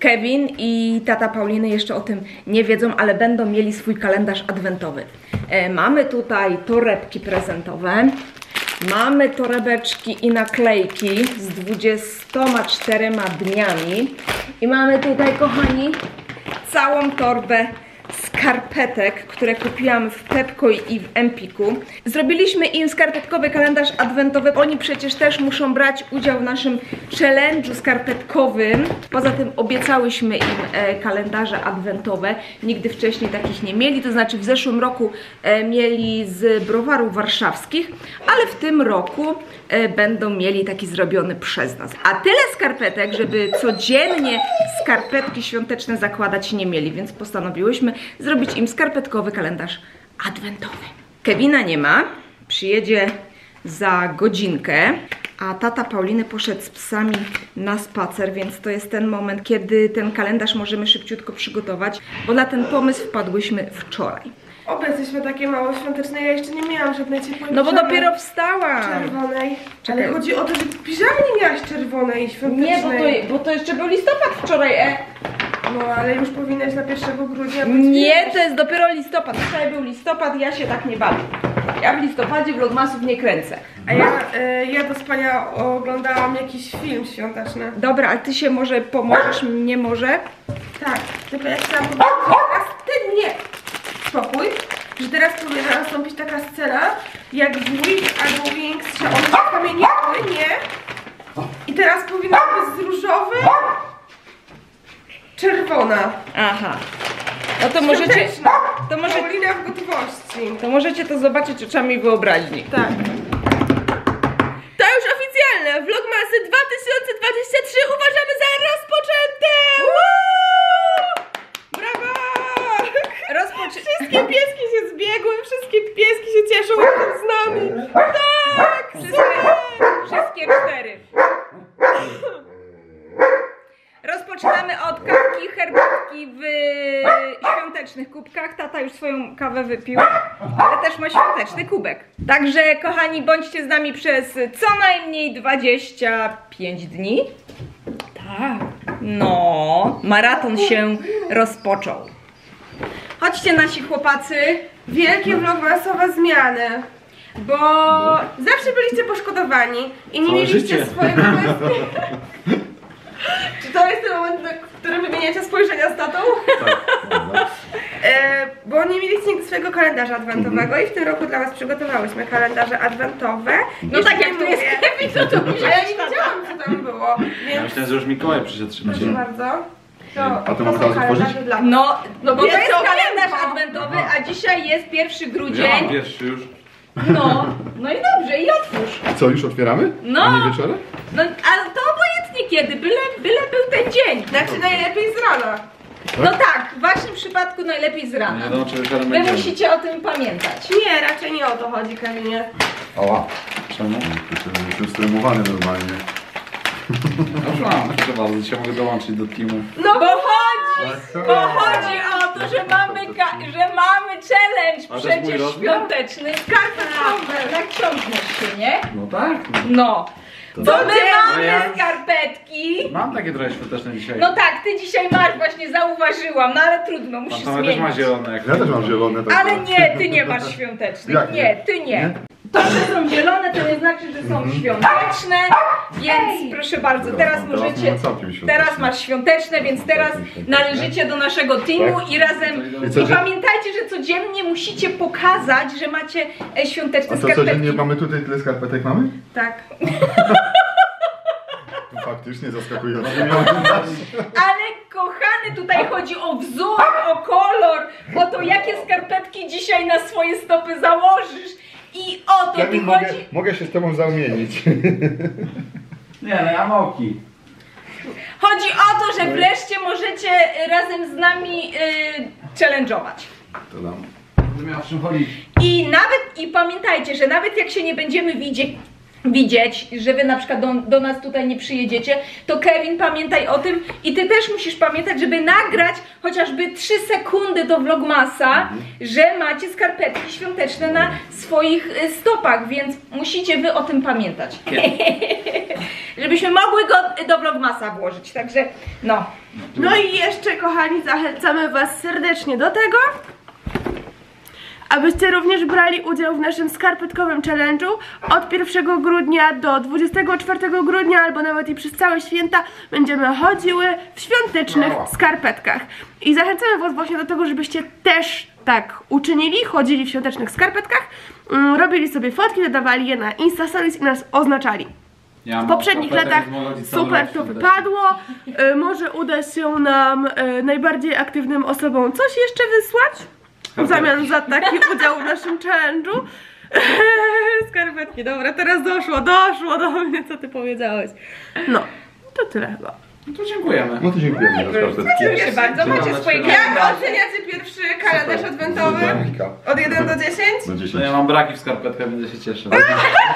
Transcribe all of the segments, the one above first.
Kevin i tata Pauliny jeszcze o tym nie wiedzą, ale będą mieli swój kalendarz adwentowy. E, mamy tutaj torebki prezentowe. Mamy torebeczki i naklejki z 24 dniami. I mamy tutaj, kochani, całą torbę skarpetek, które kupiłam w Pepko i w Empiku. Zrobiliśmy im skarpetkowy kalendarz adwentowy. Oni przecież też muszą brać udział w naszym challenge'u skarpetkowym. Poza tym obiecałyśmy im e, kalendarze adwentowe. Nigdy wcześniej takich nie mieli, to znaczy w zeszłym roku e, mieli z browarów warszawskich, ale w tym roku e, będą mieli taki zrobiony przez nas. A tyle skarpetek, żeby codziennie skarpetki świąteczne zakładać nie mieli, więc postanowiłyśmy zrobić im skarpetkowy kalendarz adwentowy. Kevina nie ma, przyjedzie za godzinkę, a tata Pauliny poszedł z psami na spacer, więc to jest ten moment, kiedy ten kalendarz możemy szybciutko przygotować, bo na ten pomysł wpadłyśmy wczoraj. Obie jesteśmy takie mało świąteczne, ja jeszcze nie miałam żadnej ciepłej No bo dopiero wstałam. czerwonej. Czekaj. Ale chodzi o to, że piżamy nie miałaś czerwonej świątecznej. Nie, bo to, bo to jeszcze był listopad wczoraj, e. No ale już powinnaś na 1 grudnia być Nie, to jest dopiero listopad. Wczoraj był listopad, ja się tak nie bawię. Ja w listopadzie vlogmasów nie kręcę. A ja, e, ja do spania oglądałam jakiś film świąteczny. Dobra, ale ty się może pomożesz, mnie może? Tak, tylko ja chciałam powiedzieć, że teraz ty nie spokój, że teraz powinna nastąpić taka scena, jak w Wings albo Wings, że się kamieniały, nie? I teraz powinna być z różowy, czerwona. Aha. No to możecie, Świąteczna. to może, Paulina w gotowości. to możecie to zobaczyć oczami wyobraźni. Tak. To już oficjalne. Vlogmasy 2023 uważamy za rozpoczęte! Brawo! Rozpoczy... Wszystkie pieski się zbiegły, wszystkie pieski się cieszą razem z nami. Tak! Wszystkie, wszystkie cztery. Rozpoczynamy od kawki, herbatki w świątecznych kubkach. Tata już swoją kawę wypił, ale też ma świąteczny kubek. Także kochani, bądźcie z nami przez co najmniej 25 dni. Tak. No, maraton się rozpoczął. Chodźcie nasi chłopacy, Wielkie vlogmasowe zmiany. Bo zawsze byliście poszkodowani i nie Całe mieliście życie. swojego kwestii. Czy to jest ten moment, w którym wymieniacie spojrzenia z tatą? Tak, bo nie mieliście nigdy swojego kalendarza adwentowego i w tym roku dla was przygotowałyśmy kalendarze adwentowe. No Jeszcze tak jak nie tu jest. Kevin, to musi A ja być nie wiedziałam, co tam było, Ja więc myślałem, że już Mikołaj przyszedł szybciej. proszę bardzo. To, A to to mam są teraz otworzyć? kalendarze dla No, no bo to Jest kalendarz piękno. adwentowy, a dzisiaj jest 1 Ja mam grudzień. pierwszy już. No, no i dobrze, i otwórz. Co, już otwieramy? No. A nie wieczorem? No, a to obojętnie kiedy, byle, byle był ten dzień. Znaczy najlepiej z rana. No tak, w waszym przypadku najlepiej z Nie rana. wieczorem Wy będziemy. musicie o tym pamiętać. Nie, raczej nie o to chodzi, Kamienie. Ała. Czemu? Jestem stremowany normalnie. Już mam, proszę bardzo, dzisiaj mogę dołączyć do teamu. No Bo chodzi, bo chodzi o to, że mamy, ka- że mamy challenge A to jest mój przecież rozmiar? świąteczny. Skarpetkowy. Naciągniesz się, nie? No tak. No. Bo my mamy ja- skarpetki. Mam takie trochę świąteczne dzisiaj. No tak, ty dzisiaj masz, właśnie zauważyłam, no ale trudno, musisz Pan Tomek też ma zmienić. zielone. Jak Ja też mam zielone. tak Ale nie, ty nie masz świątecznych. Jak nie? nie? ty nie. Nie? To, że są zielone, to nie znaczy, że są świąteczne, więc proszę bardzo, teraz Teraz możecie. mam całkiem świąteczne. Teraz masz świąteczne, więc teraz należycie do naszego teamu Tak. i razem. I co, I że- pamiętajcie, że codziennie musicie pokazać, że macie e, świąteczne A to skarpetki. codziennie mamy tutaj tyle skarpetek mamy? Tak. No, Faktycznie zaskakujące. Ale kochany, tutaj chodzi o wzór, o kolor, o to, jakie skarpetki dzisiaj na swoje stopy założysz. I o to Kevin, mogę, chodzi. mogę się z tobą zaumienić. Nie, no ja mam oki. Chodzi o to, że wreszcie możecie razem z nami y, challenge'ować. To dam. Będę miał w czym chodzić. I nawet, i pamiętajcie, że nawet jak się nie będziemy widzieć, widzieć, że wy na przykład do, do nas tutaj nie przyjedziecie, to Kevin pamiętaj o tym i ty też musisz pamiętać, żeby nagrać chociażby 3 sekundy do vlogmasa, że macie skarpetki świąteczne na swoich y, stopach, więc musicie wy o tym pamiętać. Żebyśmy mogły go do vlogmasa włożyć, także no. No i jeszcze, kochani, zachęcamy Was serdecznie do tego, abyście również brali udział w naszym skarpetkowym challenge'u od 1 grudnia do 24 grudnia, albo nawet i przez całe święta będziemy chodziły w świątecznych Brawo. skarpetkach. I zachęcamy Was właśnie do tego, żebyście też tak uczynili, chodzili w świątecznych skarpetkach, mm, robili sobie fotki, dodawali je na Insta Stories i nas oznaczali. Ja W poprzednich latach super to wypadło. E, może uda się nam e, najbardziej aktywnym osobom coś jeszcze wysłać w zamian za taki udział w naszym challenge'u. Skarpetki, dobra, teraz doszło, doszło do mnie, co ty powiedziałeś. No, to tyle chyba. No to dziękujemy. No to dziękujemy za skarpetki. Proszę bardzo, macie swoje. Jak oceniacie pierwszy kalendarz adwentowy? Od 1 do 10? Na No 10. ja mam braki w skarpetkach, będę się cieszył.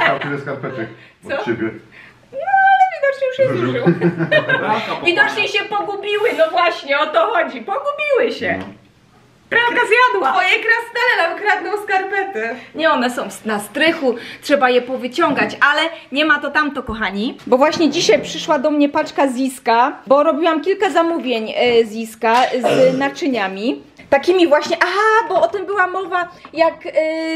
Miał tyle skarpetek Co? od ciebie. Widocznie już się Zużył. Widocznie się pogubiły, no właśnie o to chodzi. Pogubiły się. Pralka zjadła. Twoje krasnale nam kradną skarpety. Nie, one są na strychu, trzeba je powyciągać, ale nie ma to tamto, kochani. Bo właśnie dzisiaj przyszła do mnie paczka Ziska, bo robiłam kilka zamówień e, Ziska z naczyniami. Takimi właśnie, aha, bo o tym była mowa, jak,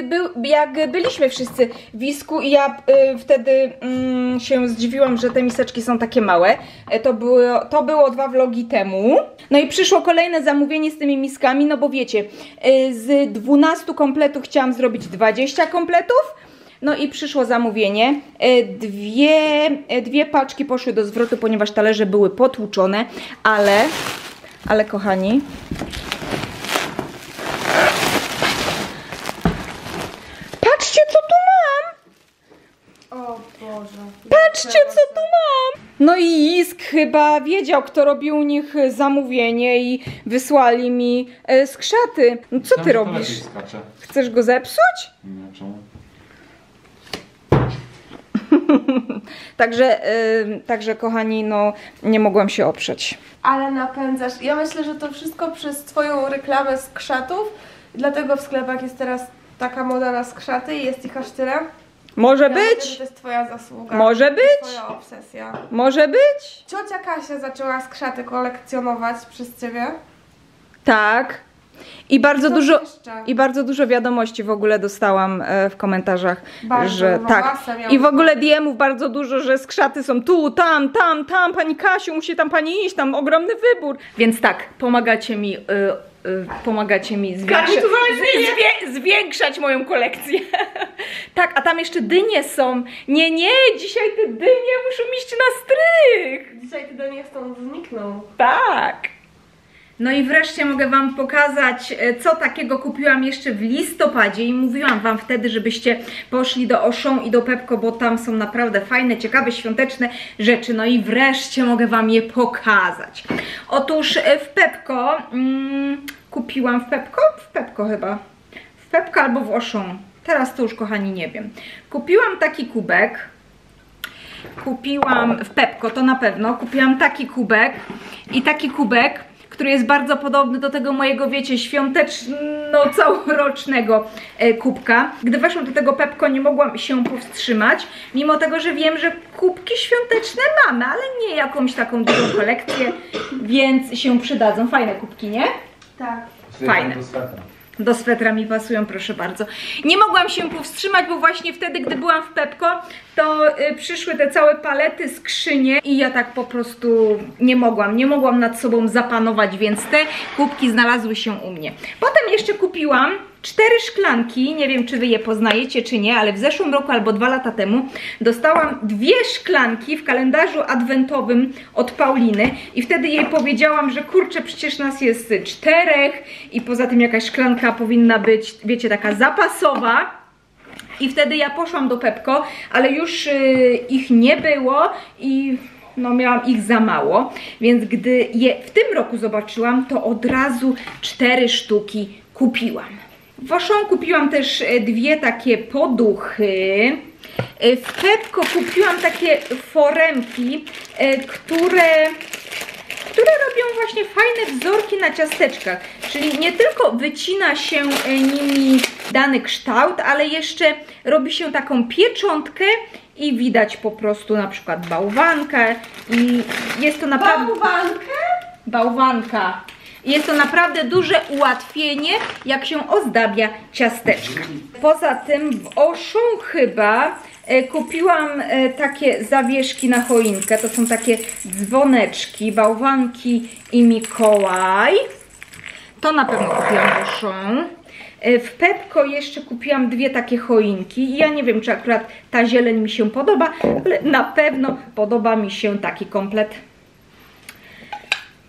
był, jak byliśmy wszyscy w Wisku i ja e, wtedy mm, się zdziwiłam, że te miseczki są takie małe. E, to, było, to było dwa vlogi temu. No i przyszło kolejne zamówienie z tymi miskami, no bo wiecie, e, z 12 kompletów chciałam zrobić 20 kompletów. No i przyszło zamówienie. E, Dwie, e, dwie paczki poszły do zwrotu, ponieważ talerze były potłuczone, ale, ale kochani, patrzcie co tu mam! O Boże. Patrzcie co tu mam! No i Isk chyba wiedział, kto robił u nich zamówienie i wysłali mi e, skrzaty. No co ty robisz? Chcesz go zepsuć? Nie, czemu? Także, y, także kochani, no nie mogłam się oprzeć. Ale napędzasz. Ja myślę, że to wszystko przez twoją reklamę skrzatów. Dlatego w sklepach jest teraz taka moda na skrzaty i jest ich aż tyle. Może Ja myślę, że być? to jest twoja zasługa. Może być? Twoja obsesja. Może być? Ciocia Kasia zaczęła skrzaty kolekcjonować przez ciebie. Tak. I bardzo dużo jeszcze? i bardzo dużo wiadomości w ogóle dostałam e, w komentarzach, Bardzo że tak. I w ogóle DM-ów bardzo dużo, że skrzaty są tu, tam, tam, tam, pani Kasiu, musi tam pani iść, tam ogromny wybór. Więc tak, pomagacie mi y, pomagacie mi zwiększa, zwie, zwiększać moją kolekcję. tak, a tam jeszcze dynie są. Nie, nie, dzisiaj te dynie muszą iść na strych. Dzisiaj ty do niej stąd zniknął. Tak. No i wreszcie mogę Wam pokazać, e, co takiego kupiłam jeszcze w listopadzie i mówiłam Wam wtedy, żebyście poszli do Auchan i do Pepko, bo tam są naprawdę fajne, ciekawe, świąteczne rzeczy. No i wreszcie mogę Wam je pokazać. Otóż e, w Pepko, mm, kupiłam w Pepko? W Pepko chyba. W Pepko albo w Auchan. Teraz to już, kochani, nie wiem. Kupiłam taki kubek, kupiłam w Pepko, to na pewno, kupiłam taki kubek i taki kubek, który jest bardzo podobny do tego mojego, wiecie, świąteczno-całorocznego e, kubka. Gdy weszłam do tego Pepko, nie mogłam się powstrzymać, mimo tego, że wiem, że kubki świąteczne mamy, ale nie jakąś taką dużą kolekcję, więc się przydadzą. Fajne kubki, nie? Tak. Fajne. Do swetra. Do swetra mi pasują, proszę bardzo. Nie mogłam się powstrzymać, bo właśnie wtedy, gdy byłam w Pepko, to y, przyszły te całe palety, skrzynie i ja tak po prostu nie mogłam, nie mogłam nad sobą zapanować, więc te kubki znalazły się u mnie. Potem jeszcze kupiłam cztery szklanki, nie wiem czy wy je poznajecie czy nie, ale w zeszłym roku albo dwa lata temu dostałam dwie szklanki w kalendarzu adwentowym od Pauliny i wtedy jej powiedziałam, że kurczę, przecież nas jest czterech i poza tym jakaś szklanka powinna być, wiecie, taka zapasowa. I wtedy ja poszłam do Pepko, ale już y, ich nie było i no miałam ich za mało, więc gdy je w tym roku zobaczyłam, to od razu cztery sztuki kupiłam. W Auchan kupiłam też e, dwie takie poduchy. E, W Pepko kupiłam takie foremki, e, które które robią właśnie fajne wzorki na ciasteczkach. Czyli nie tylko wycina się e, nimi dany kształt, ale jeszcze robi się taką pieczątkę i widać po prostu na przykład bałwankę i jest to naprawdę Bałwankę? bałwanka. Jest to naprawdę duże ułatwienie, jak się ozdabia ciasteczka. Poza tym w Auchan chyba kupiłam e, takie zawieszki na choinkę. To są takie dzwoneczki, bałwanki i Mikołaj. To na pewno kupiłam Auchan. E, W Pepko jeszcze kupiłam dwie takie choinki. Ja nie wiem, czy akurat ta zieleń mi się podoba, ale na pewno podoba mi się taki komplet.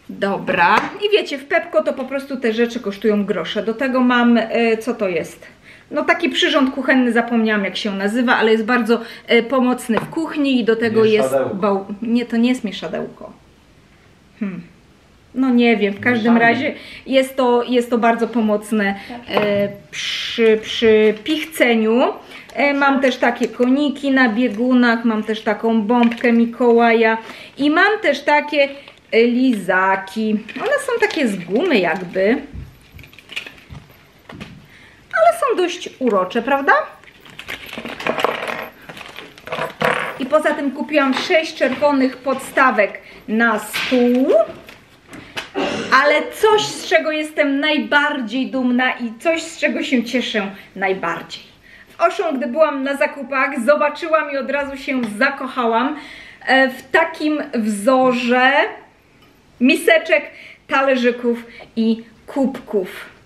Dobra. I wiecie, w Pepko to po prostu te rzeczy kosztują grosze. Do tego mam, e, co to jest? No taki przyrząd kuchenny, zapomniałam jak się nazywa, ale jest bardzo e, pomocny w kuchni i do tego jest... Bał... Nie, to nie jest mieszadełko. Hmm. No nie wiem, w każdym razie jest to, jest to bardzo pomocne e, przy, przy pichceniu. E, mam też takie koniki na biegunach, mam też taką bombkę Mikołaja i mam też takie lizaki. One są takie z gumy jakby. Ale są dość urocze, prawda? I poza tym kupiłam 6 czerwonych podstawek na stół. Ale coś, z czego jestem najbardziej dumna i coś, z czego się cieszę najbardziej. W Auchan, gdy byłam na zakupach, zobaczyłam i od razu się zakochałam e, w takim wzorze miseczek, talerzyków i kubków.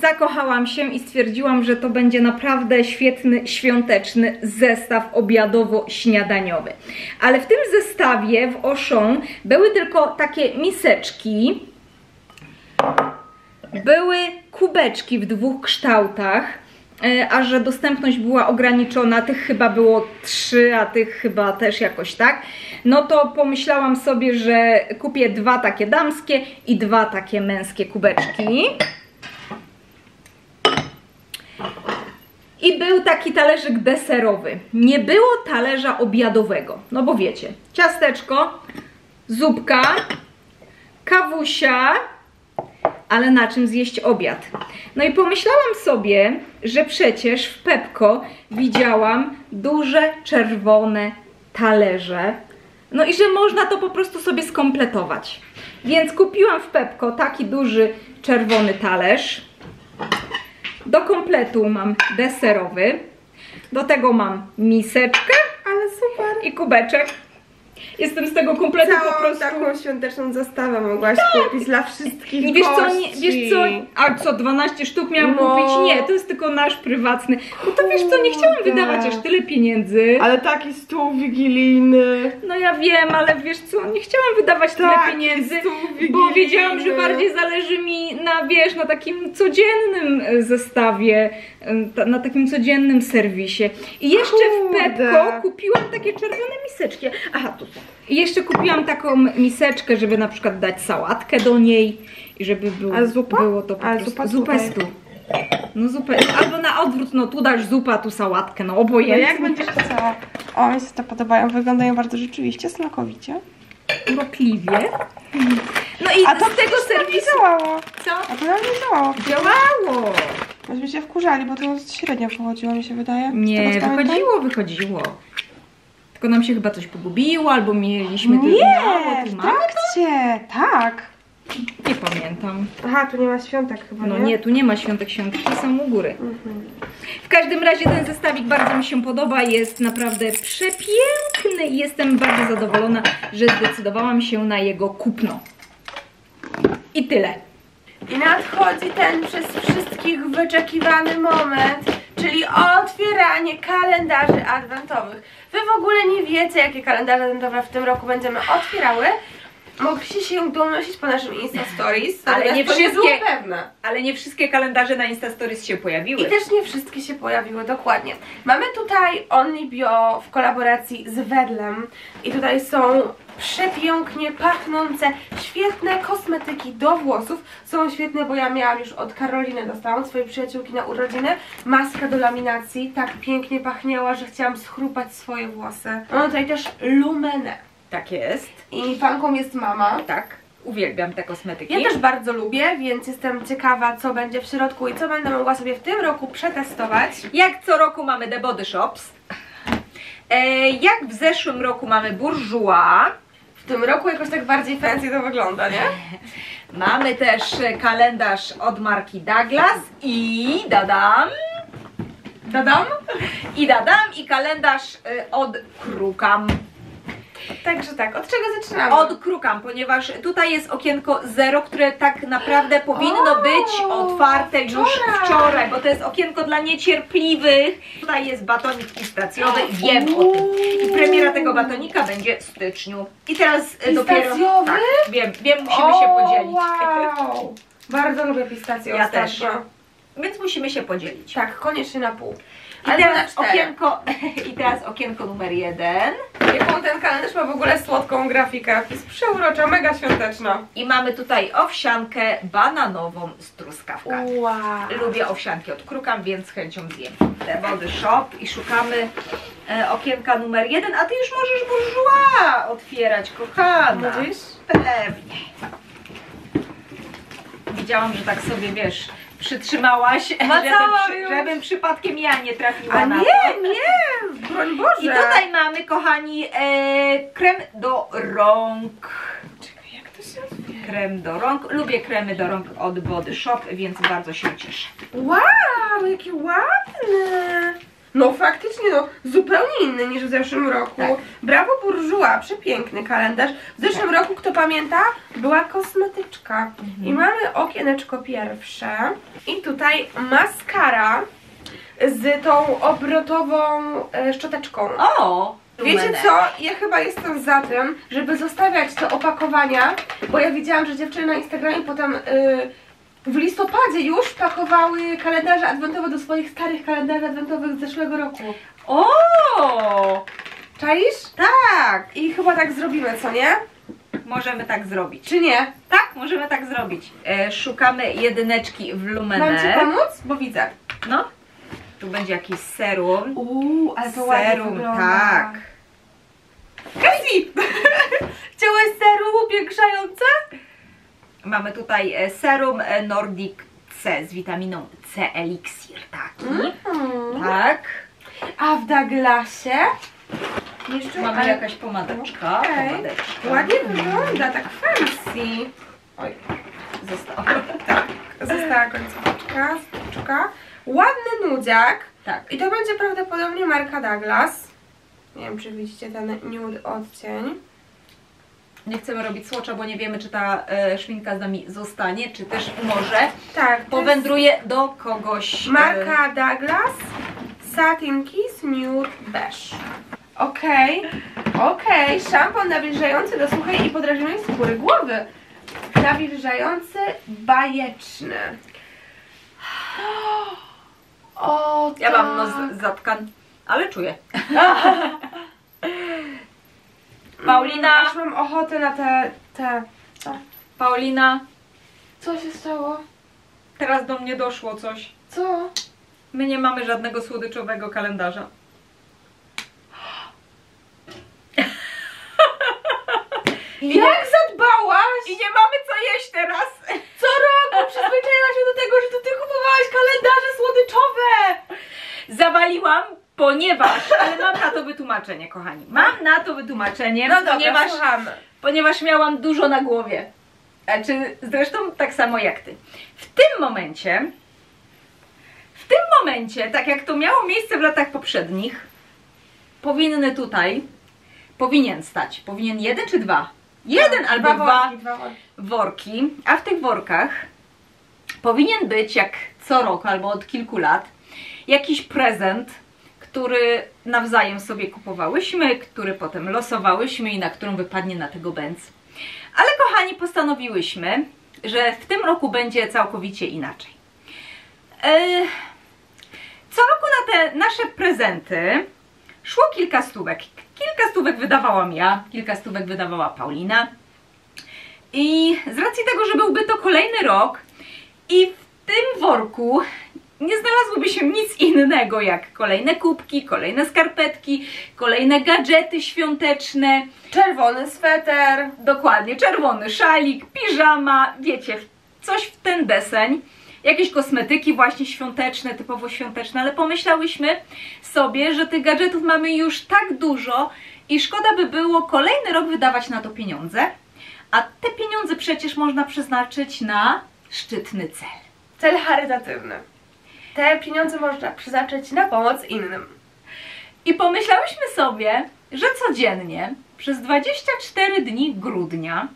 Zakochałam się i stwierdziłam, że to będzie naprawdę świetny, świąteczny zestaw obiadowo-śniadaniowy. Ale w tym zestawie w Auchan były tylko takie miseczki, były kubeczki w dwóch kształtach, e, a że dostępność była ograniczona, tych chyba było trzy, a tych chyba też jakoś tak, no to pomyślałam sobie, że kupię dwa takie damskie i dwa takie męskie kubeczki. I był taki talerzyk deserowy. Nie było talerza obiadowego. No bo wiecie, ciasteczko, zupka, kawusia, ale na czym zjeść obiad? No i pomyślałam sobie, że przecież w Pepko widziałam duże czerwone talerze. No i że można to po prostu sobie skompletować. Więc kupiłam w Pepko taki duży czerwony talerz. Do kompletu mam deserowy. Do tego mam miseczkę Ale super. i kubeczek. Jestem z tego kompletu po prostu. taką świąteczną zestawę mogłaś kupić dla wszystkich I wiesz co, nie, wiesz co, a co, 12 sztuk miałam No. kupić? Nie, to jest tylko nasz prywatny. No to wiesz co, nie chciałam wydawać aż tyle pieniędzy. Ale taki stół wigilijny. No ja wiem, ale wiesz co, nie chciałam wydawać tyle Taki pieniędzy, bo wiedziałam, że bardziej zależy mi na, wiesz, na takim codziennym e, zestawie, ta- na takim codziennym serwisie. I jeszcze w Kurde. Pepko kupiłam takie czerwone miseczki. Aha, tu I jeszcze kupiłam taką miseczkę, żeby na przykład dać sałatkę do niej i żeby było, A zupa? było to po A prostu... zupa zupa jest tu. No zupę, albo na odwrót, no tu dasz zupa, tu sałatkę, no No obojętnie. jak będziesz chciała? O, mi się to podobają. Wyglądają bardzo rzeczywiście smakowicie. urokliwie. No i A to z tego serwisu... działało. Co? A to nam nie działało. Działało! Myśmy się wkurzali, bo to średnio wychodziło, mi się wydaje. Nie, wychodziło, wychodziło. Tylko nam się chyba coś pogubiło, albo mieliśmy tylko Nie, w trakcie, tak. Nie pamiętam. Aha, tu nie ma świątek chyba, No nie, tu nie ma świątek, świątki są u góry. Mhm. W każdym razie ten zestawik bardzo mi się podoba, jest naprawdę przepiękny i jestem bardzo zadowolona, że zdecydowałam się na jego kupno. I tyle. I nadchodzi ten przez wszystkich wyczekiwany moment, czyli otwieranie kalendarzy adwentowych. Wy w ogóle nie wiecie, jakie kalendarze adwentowe w tym roku będziemy otwierały, Mogliście się domyślić po naszym Insta Stories, Ale nie wszystkie- pewne. Ale nie wszystkie kalendarze na Insta Stories się pojawiły. I też nie wszystkie się pojawiły, dokładnie. Mamy tutaj Only Bio w kolaboracji z Wedlem i tutaj są przepięknie pachnące, świetne kosmetyki do włosów. Są świetne, bo ja miałam już od Karoliny, dostałam swojej przyjaciółki na urodziny. Maska do laminacji, tak pięknie pachniała, że chciałam schrupać swoje włosy. Mamy tutaj też lumenę Tak jest. i fanką jest mama. Tak. Uwielbiam te kosmetyki. Ja też bardzo lubię, więc jestem ciekawa, co będzie w środku i co będę mogła sobie w tym roku przetestować. Jak co roku mamy The Body Shops. E, jak w zeszłym roku mamy Bourjois. W tym roku jakoś tak bardziej fancy to wygląda, nie? Mamy też kalendarz od marki Douglas i dadam. Dadam? I dadam i kalendarz e, od Krukam. Także tak, od czego zaczynamy? Od Krukam, ponieważ tutaj jest okienko zero, które tak naprawdę powinno O, być otwarte już wczoraj. wczoraj, bo to jest okienko dla niecierpliwych. Tutaj jest batonik pistacjowy, wiem o tym. I premiera tego batonika będzie w styczniu. I teraz e, dopiero... Tak, wiem, wiem, musimy się O, podzielić. wow! Bardzo lubię pistacje Ja ostatnio. też. Więc musimy się podzielić. Tak, koniecznie na pół. I Ale teraz, okienko, I teraz okienko numer jeden. Jaką ten kalendarz ma w ogóle słodką grafikę. Jest przeurocza, mega świąteczna. I mamy tutaj owsiankę bananową z truskawkami. Wow. Lubię owsianki od Krukam, więc z chęcią zjem. The Body Shop i szukamy e, okienka numer jeden, a ty już możesz bourgeois otwierać, kochana. Mówisz? Pewnie. Widziałam, że tak sobie, wiesz, przytrzymałaś, Macałam przy, już. żebym przypadkiem ja nie trafiła A na nie, to. nie! Broń Boże! I tutaj mamy, kochani, e, krem do rąk. Czekaj, jak to się otwiera? Krem do rąk. Lubię kremy do rąk od Body Shop, więc bardzo się cieszę. Wow, jakie ładne! No faktycznie, no zupełnie inny niż w zeszłym roku. Tak. Brawo Bourjois, przepiękny kalendarz. W zeszłym Tak. roku, kto pamięta, była kosmetyczka. Mhm. I mamy okieneczko pierwsze. I tutaj maskara z tą obrotową e, szczoteczką. O! Wiecie co? Ja chyba jestem za tym, żeby zostawiać te opakowania, bo ja widziałam, że dziewczyny na Instagramie potem y, w listopadzie już pakowały kalendarze adwentowe do swoich starych kalendarzy adwentowych z zeszłego roku. O! Czaisz? Tak! I chyba tak zrobimy, co nie? Możemy tak zrobić. Czy nie? Tak, możemy tak zrobić. E, szukamy jedyneczki w Mam Ci pomóc? Bo widzę. No. Tu będzie jakiś serum. Uuu, ale to ładnie serum, wygląda. tak. Mamy tutaj e, serum e, Nordic C z witaminą C Elixir taki. Mm. Tak. A w Douglasie? Jeszcze Mamy ale- jakaś pomadeczka. Okej. pomadeczka. Ładnie wygląda, tak fancy. Oj, Została. tak, została końcóweczka, stuczka. Ładny nudziak. Tak. I to będzie prawdopodobnie marka Douglas. Nie wiem, czy widzicie ten nude odcień. Nie chcemy robić słocza, bo nie wiemy, czy ta e, szminka z nami zostanie, czy też może Tak, powędruje do kogoś. e, marka Douglas Satin Kiss Nude Beige. Okej, okej, szampon nawilżający do suchej i podrażnionej skóry głowy. Nawilżający, bajeczny. O, Ja mam tak. nos zatkan, ale czuję. Paulina, Aż mam ochotę na te, te... Paulina, Co się stało? teraz do mnie doszło coś. Co? My nie mamy żadnego słodyczowego kalendarza. Jak zadbałaś? I nie mamy co jeść teraz. Co roku przyzwyczaiłaś się do tego, że to ty kupowałaś kalendarze słodyczowe! Zawaliłam, ponieważ, ale mam na to wytłumaczenie, kochani. Mam na to wytłumaczenie, No dobra, ponieważ, słuchamy. ponieważ miałam dużo na głowie. Znaczy, zresztą tak samo jak ty. W tym momencie, w tym momencie, tak jak to miało miejsce w latach poprzednich, powinny tutaj, powinien stać, powinien jeden czy dwa? Jeden albo dwa worki, dwa worki. worki, a w tych workach powinien być, jak co roku albo od kilku lat, jakiś prezent, który nawzajem sobie kupowałyśmy, który potem losowałyśmy i na którą wypadnie na tego bęc. Ale kochani, postanowiłyśmy, że w tym roku będzie całkowicie inaczej. E, Co roku na te nasze prezenty szło kilka stówek. Kilka stówek wydawałam ja, kilka stówek wydawała Paulina. I z racji tego, że byłby to kolejny rok i w tym worku nie znalazłoby się nic innego jak kolejne kubki, kolejne skarpetki, kolejne gadżety świąteczne, Czerwony sweter. dokładnie czerwony szalik, piżama, wiecie, coś w ten deseń. Jakieś kosmetyki właśnie świąteczne, typowo świąteczne, ale pomyślałyśmy sobie, że tych gadżetów mamy już tak dużo i szkoda by było kolejny rok wydawać na to pieniądze, a te pieniądze przecież można przeznaczyć na szczytny cel. Cel charytatywny. Te pieniądze można przeznaczyć na pomoc innym. I pomyślałyśmy sobie, że codziennie przez 24 dni grudnia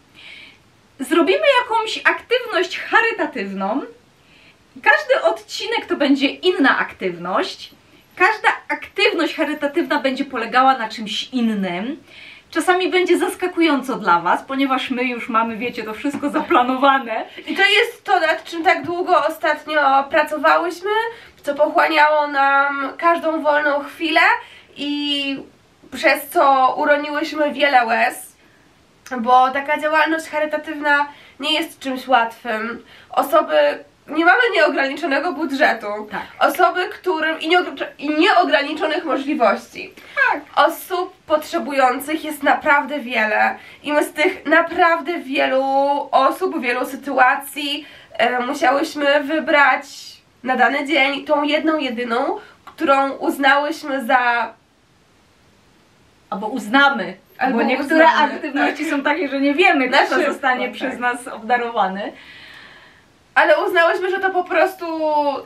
zrobimy jakąś aktywność charytatywną. Każdy odcinek to będzie inna aktywność. Każda aktywność charytatywna będzie polegała na czymś innym. Czasami będzie zaskakująco dla Was, ponieważ my już mamy, wiecie, to wszystko zaplanowane. I to jest to, nad czym tak długo ostatnio pracowałyśmy, co pochłaniało nam każdą wolną chwilę i przez co uroniłyśmy wiele łez, bo taka działalność charytatywna nie jest czymś łatwym. Osoby, nie mamy nieograniczonego budżetu. Tak. Osoby, którym i, nieogr- i nieograniczonych możliwości. Tak. Osób potrzebujących jest naprawdę wiele i my z tych naprawdę wielu osób, wielu sytuacji e, musiałyśmy wybrać na dany dzień tą jedną, jedyną, którą uznałyśmy za Albo uznamy. Albo bo niektóre uznamy, aktywności są takie, że nie wiemy, kto zostanie tak. przez nas obdarowany. Ale uznałyśmy, że to po prostu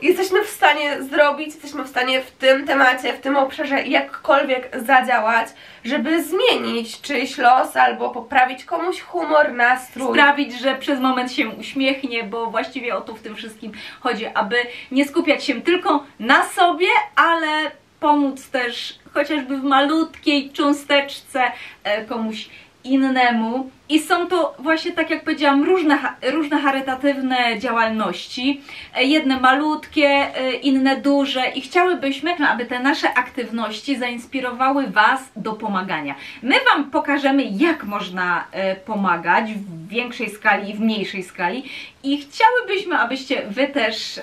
jesteśmy w stanie zrobić, jesteśmy w stanie w tym temacie, w tym obszarze jakkolwiek zadziałać, żeby zmienić czyjś los albo poprawić komuś humor, nastrój. sprawić, że przez moment się uśmiechnie, bo właściwie o to w tym wszystkim chodzi, aby nie skupiać się tylko na sobie, ale pomóc też chociażby w malutkiej cząsteczce e, komuś innemu. I są to właśnie, tak jak powiedziałam, różne, różne charytatywne działalności. E, Jedne malutkie, e, inne duże i chciałybyśmy, aby te nasze aktywności zainspirowały Was do pomagania. My Wam pokażemy, jak można e, pomagać w większej skali i w mniejszej skali i chciałybyśmy, abyście Wy też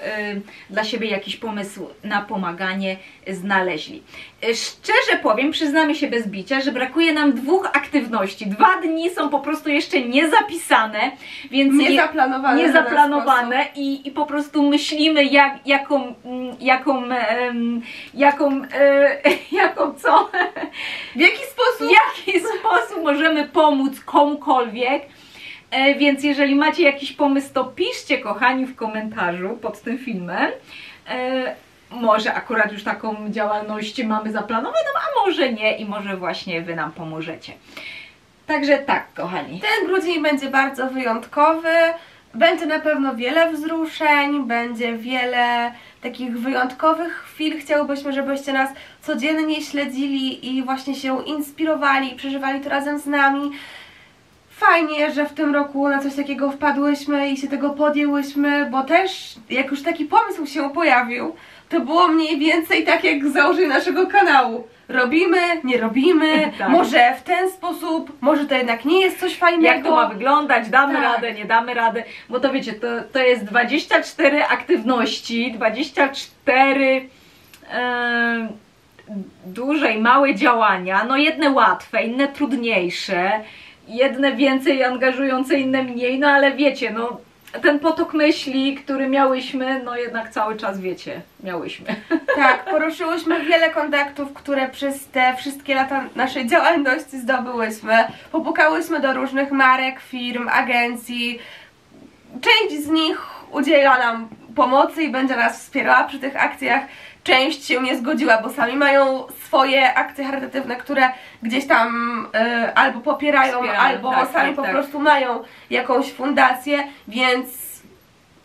dla siebie jakiś pomysł na pomaganie znaleźli. Szczerze powiem, przyznamy się bez bicia, że brakuje nam dwóch aktywności. Dwa dni są po prostu jeszcze niezapisane, więc Niezaplanowane. niezaplanowane i, i po prostu myślimy jak, jaką, mm, jaką, jaką, e, jaką co, W jaki sposób? w jaki sposób możemy pomóc komukolwiek. E, Więc jeżeli macie jakiś pomysł, to piszcie kochani w komentarzu pod tym filmem. E, Może akurat już taką działalność mamy zaplanowaną, a może nie i może właśnie Wy nam pomożecie. Także tak, kochani. Ten grudzień będzie bardzo wyjątkowy. Będzie na pewno wiele wzruszeń, będzie wiele takich wyjątkowych chwil. Chciałybyśmy, żebyście nas codziennie śledzili i właśnie się inspirowali przeżywali to razem z nami. Fajnie, że w tym roku na coś takiego wpadłyśmy i się tego podjęłyśmy, bo też jak już taki pomysł się pojawił, to było mniej więcej tak jak z założenia naszego kanału. Robimy, nie robimy, Tak. może w ten sposób, może to jednak nie jest coś fajnego. jak to ma wyglądać, damy Tak. radę, nie damy rady, bo to wiecie, to, to jest 24 aktywności, 24 e, duże i małe działania, no jedne łatwe, inne trudniejsze, jedne więcej angażujące, inne mniej, no ale wiecie, no ten potok myśli, który miałyśmy, no jednak cały czas wiecie, miałyśmy. Tak, poruszyłyśmy wiele kontaktów, które przez te wszystkie lata naszej działalności zdobyłyśmy. Popukałyśmy do różnych marek, firm, agencji. Część z nich udziela nam pomocy i będzie nas wspierała przy tych akcjach. Część się nie zgodziła, bo sami mają swoje akcje charytatywne, które gdzieś tam y, albo popierają, albo tak, sami tak, po tak. prostu mają jakąś fundację, więc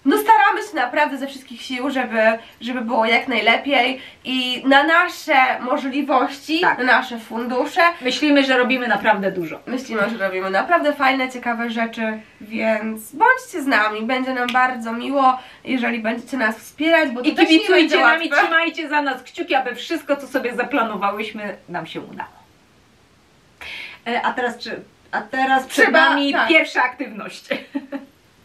no staramy się naprawdę ze wszystkich sił, żeby, żeby było jak najlepiej i na nasze możliwości, Tak. na nasze fundusze Myślimy, że robimy naprawdę dużo. myślimy, że robimy naprawdę fajne, ciekawe rzeczy, więc bądźcie z nami, będzie nam bardzo miło, jeżeli będziecie nas wspierać, bo to I kibicujcie nami, trzymajcie za nas kciuki, aby wszystko, co sobie zaplanowałyśmy, nam się udało. E, A teraz, czy, a teraz przed Trzeba- nami tak. pierwsza aktywność.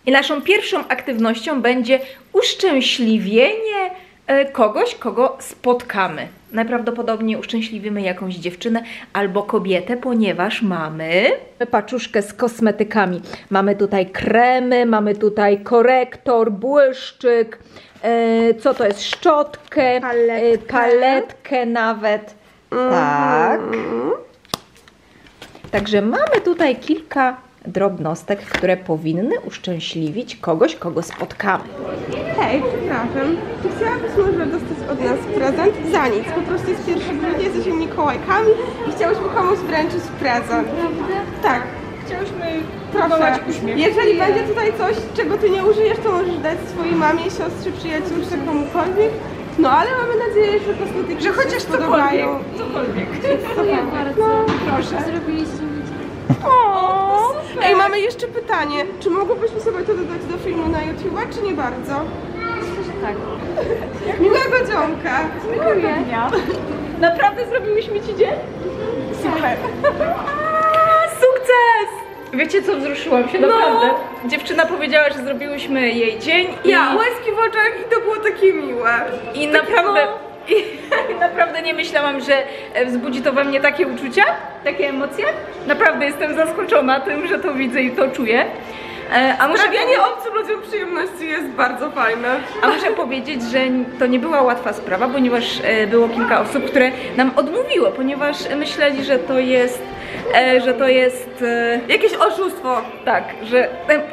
I naszą pierwszą aktywnością będzie uszczęśliwienie e, kogoś, kogo spotkamy. Najprawdopodobniej uszczęśliwimy jakąś dziewczynę albo kobietę, ponieważ mamy paczuszkę z kosmetykami. Mamy tutaj kremy, mamy tutaj korektor, błyszczyk, e, co to jest, szczotkę, paletkę, paletkę nawet. Tak. Także mamy tutaj kilka drobnostek, które powinny uszczęśliwić kogoś, kogo spotkamy. Hej, przepraszam, czy chciałabyś może dostać od nas prezent? Za nic, po prostu jest pierwszy grudzień, jesteśmy Mikołajkami i chciałyśmy komuś wręczyć prezent. Tak. Chciałyśmy Proszę, jeżeli będzie tutaj coś, czego ty nie użyjesz, to możesz dać swojej mamie, siostrze, przyjaciółce, komukolwiek. No ale mamy nadzieję, że kosmetyki że chociaż podobają. Cokolwiek. Dziękuję bardzo. Proszę. Zrobiliście mi O, Ej, mamy jeszcze pytanie. Czy mogłybyśmy sobie to dodać do filmu na YouTube'a, czy nie bardzo? Myślę, że tak. Miłego dzionka. Dziękuję. Naprawdę zrobiłyśmy Ci dzień? Super. Sukces! Wiecie co, wzruszyłam się naprawdę. Dziewczyna powiedziała, że zrobiłyśmy jej dzień i, Ja, łezki w oczach i to było takie miłe. i naprawdę... Naprawdę nie myślałam, że e, wzbudzi to we mnie takie uczucia, takie emocje. Naprawdę jestem zaskoczona tym, że to widzę i to czuję. E, A muszę, Sprawianie obcym ludziom przyjemności jest bardzo fajne. a muszę powiedzieć, że to nie była łatwa sprawa, ponieważ e, było kilka osób, które nam odmówiło, ponieważ myśleli, że to jest, że to jest Jakieś oszustwo. Tak, że.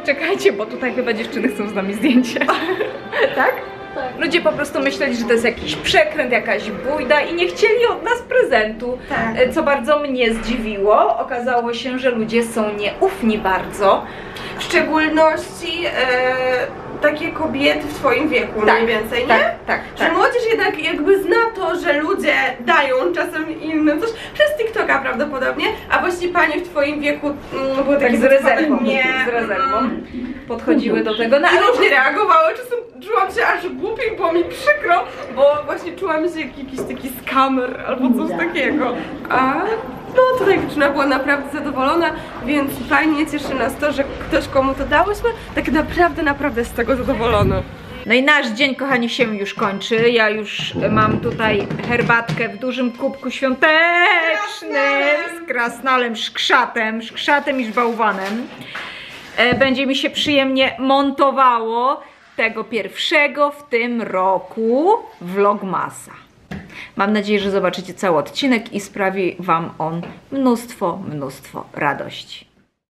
Czekajcie, bo tutaj chyba dziewczyny chcą z nami zdjęcie. tak? Ludzie po prostu myśleli, że to jest jakiś przekręt, jakaś bójda i nie chcieli od nas prezentu. Tak. E, Co bardzo mnie zdziwiło. Okazało się, że ludzie są nieufni bardzo. W szczególności e, takie kobiety w twoim wieku mniej więcej, nie? Tak, tak, Że tak. młodzież jednak jakby zna to, że ludzie dają czasem innym coś przez TikToka prawdopodobnie, a właśnie panie w twoim wieku mm, były Tak takie z wytrwałe, rezerwą. nie, Z rezerwą. Podchodziły do tego. No, I ale różnie reagowały, czasem czułam się aż głupio i było mi przykro, bo właśnie czułam się jak jakiś taki skamer albo coś takiego. A no tutaj dziewczyna była naprawdę zadowolona, więc fajnie cieszy nas to, że ktoś komu to dałyśmy, tak naprawdę, naprawdę z tego zadowolony. No i nasz dzień, kochani, się już kończy. Ja już mam tutaj herbatkę w dużym kubku świątecznym z krasnalem, szkrzatem, szkrzatem i żbałwanem. E, Będzie mi się przyjemnie montowało tego pierwszego w tym roku vlogmasa. Mam nadzieję, że zobaczycie cały odcinek i sprawi Wam on mnóstwo, mnóstwo radości.